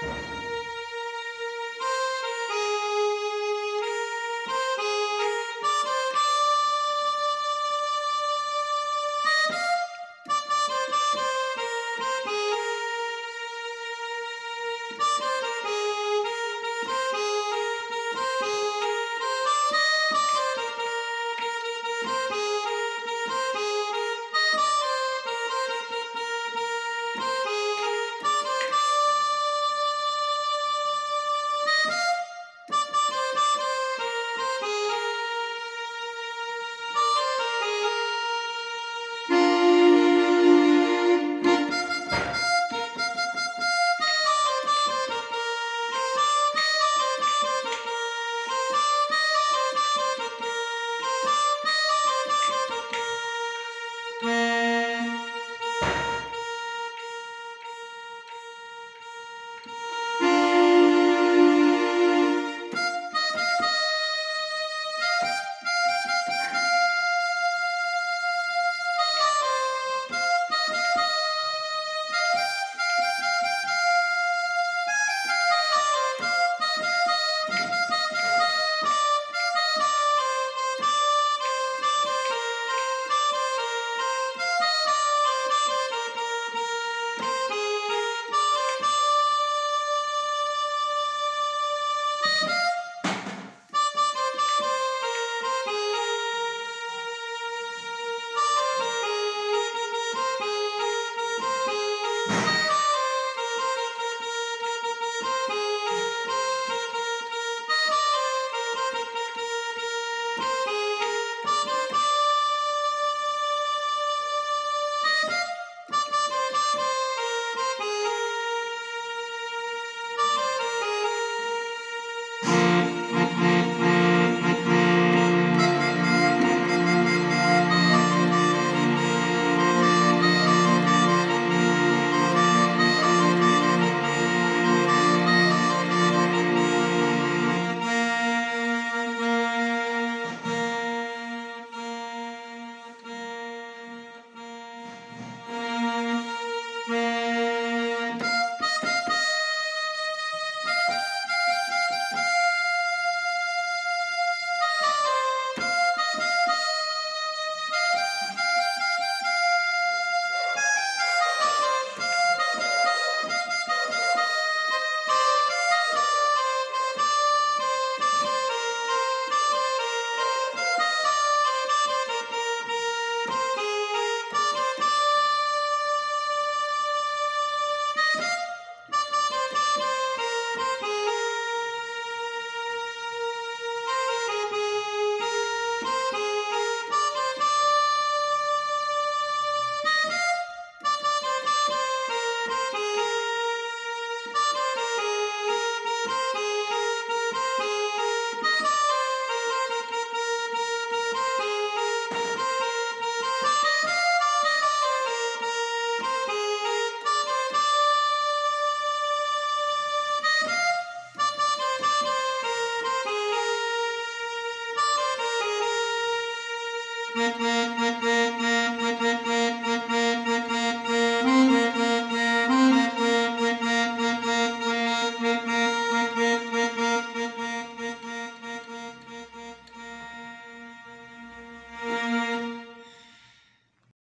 you